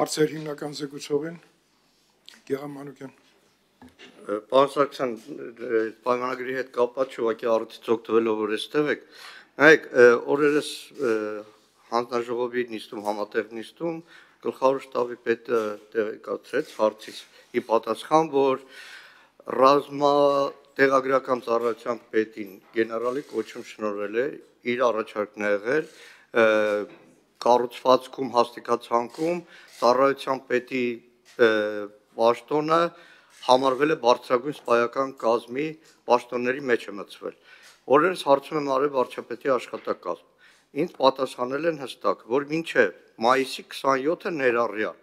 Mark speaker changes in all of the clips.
Speaker 1: Հարցեր հիմնական զեկուցող են Գեգամ Մանուկյան։
Speaker 2: Պարոն Սարգսյան, պայմանագրի հետ կապված շուկի առիթից օգտվելով որ այստեղ եք, նայեք, օրերս հանձնաժողովի նիստում, համատեղ նիստում գլխավոր շտաբի պետը տեղեկացրեց հարցից ի պատասխան, որ ռազմա տեղագրական ծառայության պետին գեներալի կոչում շնորհել է իր առաջարկն եղել կառուցվածքում հաստիկացանկում ծառայության պետի պաշտոնը համարվել է բարձրագույն սպայական կազմի պաշտոնների մեջ է մտցվել։ Օրերս հարցում եմ արել վարչապետի աշխատակազմ։ Ինձ պատասխանել են հստակ, որ մինչև մայիսի 27-ը ներառյալ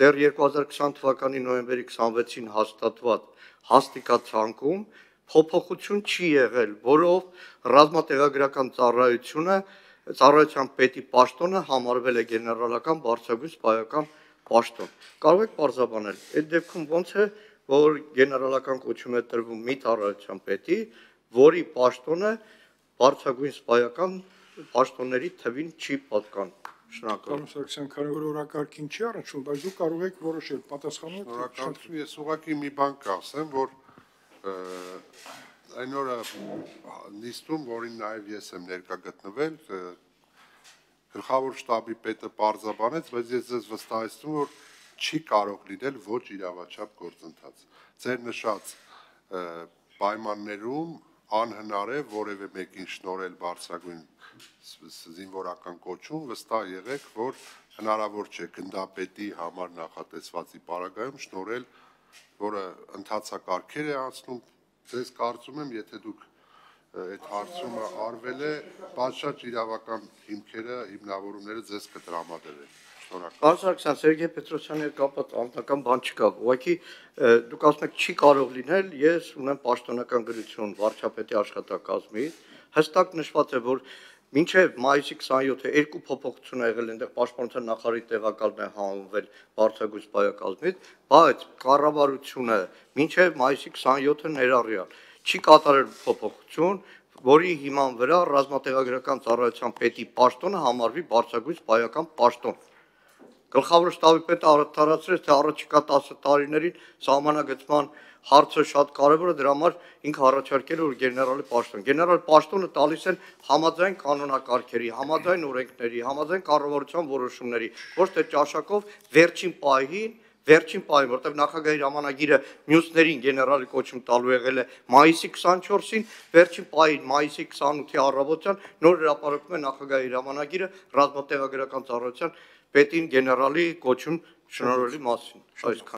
Speaker 2: դեռ 2020 թվականի նոյեմբերի 26-ին հաստատված հաստիկացանկում փոփոխություն չի եղել, որով ռազմատեղագրական ծառայությունը ծառայության պետի պաշտոնը համարվել է գեներալական բարձրագույն սպայական պաշտոն։ Կարող եք բարձաբանել, այդ դեպքում ո՞նց է, որ գեներալական կոչում է տրվում մի ծառայության պետի, որի պաշտոնը բարձրագույն սպայական պաշտոնների թվին չի պատկանում։ Շնորհակալ։
Speaker 1: քանի որ օրակարգին չի առնչվում, բայց դուք կարող եք որոշել պատասխանել թե
Speaker 3: Շնորհակալություն, ես ուղղակի մի բան կասեմ, որ այն օրը նիստում, որին նաև ես եմ ներկա գտնվել, գլխավոր շտաբի պետը պարզաբանեց, բայց ես ձեզ վստահեցնում որ չի կարող լինել ոչ իրավաչափ գործընթաց։ Ձեր նշած պայմաններում անհնար է որևէ մեկին շնորհել բարձրագույն զինվորական կոչում, վստահ եղեք, որ հնարավոր չէ գնդապետի համար նախատեսվածի պարագայում շնորհել, որը ընթացակարգեր է անցնում, ձեզ կարծում եմ, եթե դուք այդ հարցումը արվել է, պատշաճ իրավական հիմքերը, հիմնավորումները ձեզ կտրամադրեն։ Շնորհակալ։
Speaker 2: Սերգեյ Պետրոսյանի հետ կապված անձնական բան չկա։ Ուղղակի դուք ասում եք չի կարող լինել, ես ունեմ պաշտոնական գրություն վարչապետի աշխատակազմից, հստակ նշված է, որ մինչև մայիսի 27-ը երկու փոփոխություն ա եղել այնտեղ պաշտպանության նախարարի տեղակալն է հանվել բարձրագույն սպայակազմից, բայց կառավարությունը մինչև մայիսի 27-ը ներառյալ չի կատարել փոփոխություն, որի հիման վրա ռազմատեղագրական ծառայության պետի պաշտոնը համարվի բարձրագույն սպայական պաշտոն։ Գլխավոր շտաբի պետը արդարացրեց, թե առաջիկա 10 տարիներին սահմանագծման հարցը շատ կարևոր է, դրա համար ինքը առաջարկել որ գեներալի պաշտոն։ Գեներալ պաշտոնը տալիս են համաձայն կանոնակարգերի, համաձայն օրենքների, համաձայն կառավարության որոշումների, ոչ թե ճաշակով վերջին պահին վերջին պահին, որտեղ նախագահի հրամանագիրը մյուսներին գեներալի կոչում տալու եղել է մայիսի 24-ին, վերջին պահին մայիսի 28-ի առավոտյան նոր հրապարակում է նախագահի հրամանագիրը ռազմատեղագրական ծառայության պետին գեներալի կոչում շնորհելի մասին։ Այսքան